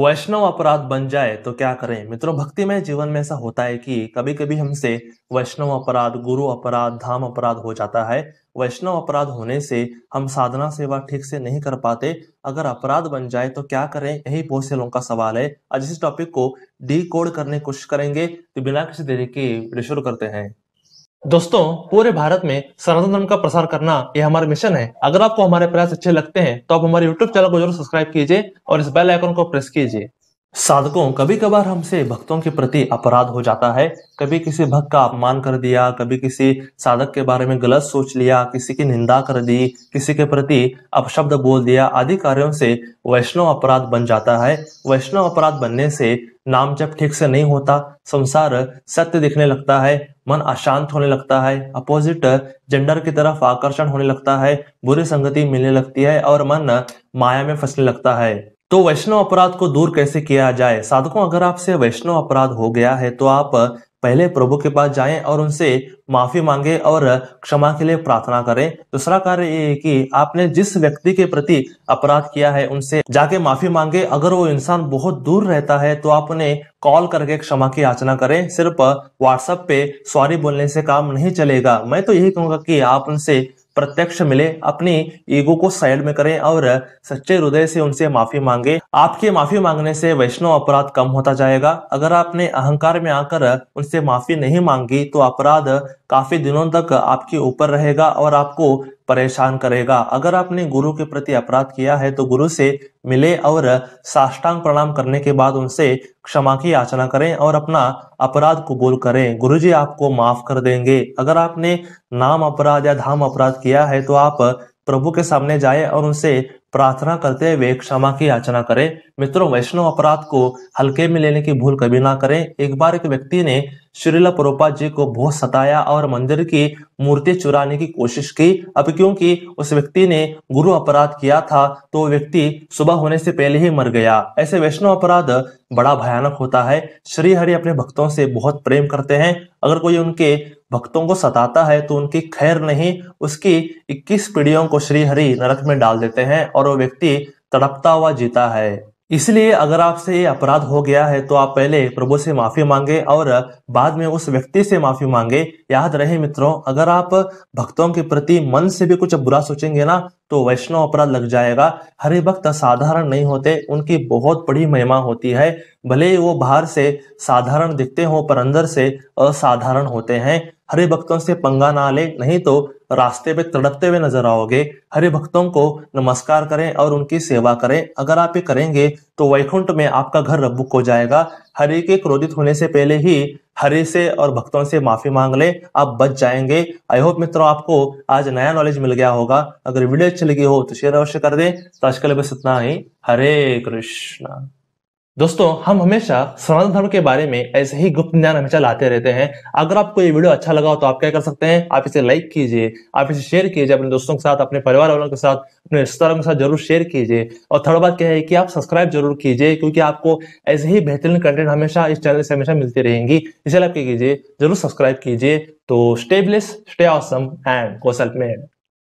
वैष्णव अपराध बन जाए तो क्या करें? मित्रों, भक्ति में जीवन में ऐसा होता है कि कभी कभी हमसे वैष्णव अपराध, गुरु अपराध, धाम अपराध हो जाता है। वैष्णव अपराध होने से हम साधना सेवा ठीक से नहीं कर पाते। अगर अपराध बन जाए तो क्या करें? यही बहुत से लोगों का सवाल है। आज इस टॉपिक को डी कोड करने की कोशिश करेंगे। तो बिना किसी देरी के शुरू करते हैं। दोस्तों, पूरे भारत में सनातन धर्म का प्रसार करना यह हमारा मिशन है। अगर आपको हमारे प्रयास अच्छे लगते हैं तो आप हमारे यूट्यूब चैनल को ज़रूर सब्सक्राइब कीजिए और इस बेल आइकन को प्रेस कीजिए। साधकों कभी कभार हमसे भक्तों के प्रति अपराध हो जाता है। कभी किसी भक्त का अपमान कर दिया, कभी किसी साधक के बारे में गलत सोच लिया, किसी की निंदा कर दी, किसी के प्रति अपशब्द बोल दिया, आदि कार्यों से वैष्णव अपराध बन जाता है। वैष्णव अपराध बनने से नाम जब ठीक से नहीं होता, संसार सत्य दिखने लगता है, मन अशांत होने लगता है अपोजिट जेंडर की तरफ़ आकर्षण होने लगता है, बुरी संगति मिलने लगती है और मन माया में फंसने लगता है। तो वैष्णव अपराध को दूर कैसे किया जाए? साधकों, अगर आपसे वैष्णव अपराध हो गया है तो आप पहले प्रभु के पास जाएँ और उनसे माफ़ी मांगे और क्षमा के लिए प्रार्थना करें। दूसरा कार्य ये है कि आपने जिस व्यक्ति के प्रति अपराध किया है, उनसे जाके माफ़ी मांगे। अगर वो इंसान बहुत दूर रहता है तो आप उन्हें कॉल करके क्षमा की याचना करें। सिर्फ़ व्हाट्सएप पे सॉरी बोलने से काम नहीं चलेगा। मैं तो यही कहूँगा कि आप उनसे प्रत्यक्ष मिले, अपनी ईगो को साइड में करें और सच्चे हृदय से उनसे माफ़ी मांगे। आपके माफ़ी मांगने से वैष्णव अपराध कम होता जाएगा। अगर आपने अहंकार में आकर उनसे माफ़ी नहीं मांगी तो अपराध काफ़ी दिनों तक आपके ऊपर रहेगा और आपको परेशान करेगा। अगर आपने गुरु के प्रति अपराध किया है तो गुरु से मिले और साष्टांग प्रणाम करने के बाद उनसे क्षमा की याचना करें और अपना अपराध कबूल करें। गुरु जी आपको माफ़ कर देंगे। अगर आपने नाम अपराध या धाम अपराध किया है तो आप प्रभु के सामने जाए और उनसे प्रार्थना करते हुए क्षमा की याचना करें। मित्रों, वैष्णव अपराध को हल्के में लेने की भूल कभी ना करें। एक बार एक व्यक्ति ने श्रील प्रोपा जी को बहुत सताया और मंदिर की मूर्ति चुराने की कोशिश की। अब क्योंकि उस व्यक्ति ने गुरु अपराध किया था तो व्यक्ति सुबह होने से पहले ही मर गया। ऐसे वैष्णव अपराध बड़ा भयानक होता है। श्री हरि अपने भक्तों से बहुत प्रेम करते हैं। अगर कोई उनके भक्तों को सताता है तो उनकी खैर नहीं, उसकी 21 पीढ़ियों को श्री हरि नरक में डाल देते हैं और वो व्यक्ति तड़पता हुआ जीता है। इसलिए अगर आपसे ये अपराध हो गया है तो आप पहले प्रभु से माफ़ी मांगे और बाद में उस व्यक्ति से माफ़ी मांगे। याद रहे मित्रों, अगर आप भक्तों के प्रति मन से भी कुछ बुरा सोचेंगे ना तो वैष्णव अपराध लग जाएगा। हरे भक्त साधारण नहीं होते, उनकी बहुत बड़ी महिमा होती है। भले ही वो बाहर से साधारण दिखते हो, पर अंदर से असाधारण होते हैं। हरे भक्तों से पंगा ना ले, नहीं तो रास्ते पे तड़पते हुए नज़र आओगे। हरे भक्तों को नमस्कार करें और उनकी सेवा करें। अगर आप ये करेंगे तो वैकुंठ में आपका घर बुक हो जाएगा। हरे के क्रोधित होने से पहले ही हरे से और भक्तों से माफ़ी मांग ले। आप बच जाएँगे। आई होप मित्रों, आपको आज नया नॉलेज मिल गया होगा। अगर वीडियो अच्छी लगी हो तो शेयर अवश्य कर दे। तो आज के लिए बस इतना ही। हरे कृष्णा। दोस्तों, हम हमेशा सनातन धर्म के बारे में ऐसे ही गुप्त ज्ञान हमेशा लाते रहते हैं। अगर आपको ये वीडियो अच्छा लगा हो तो आप क्या कर सकते हैं? आप इसे लाइक कीजिए, आप इसे शेयर कीजिए अपने दोस्तों के साथ, अपने परिवार वालों के साथ, अपने रिश्तेदारों के साथ ज़रूर शेयर कीजिए। और थर्ड बात क्या है कि आप सब्सक्राइब ज़रूर कीजिए, क्योंकि आपको ऐसे ही बेहतरीन कंटेंट हमेशा इस चैनल से हमेशा मिलती रहेंगी। इसलिए आप क्या कीजिए, ज़रूर सब्सक्राइब कीजिए। तो stay blessed stay awesome and self made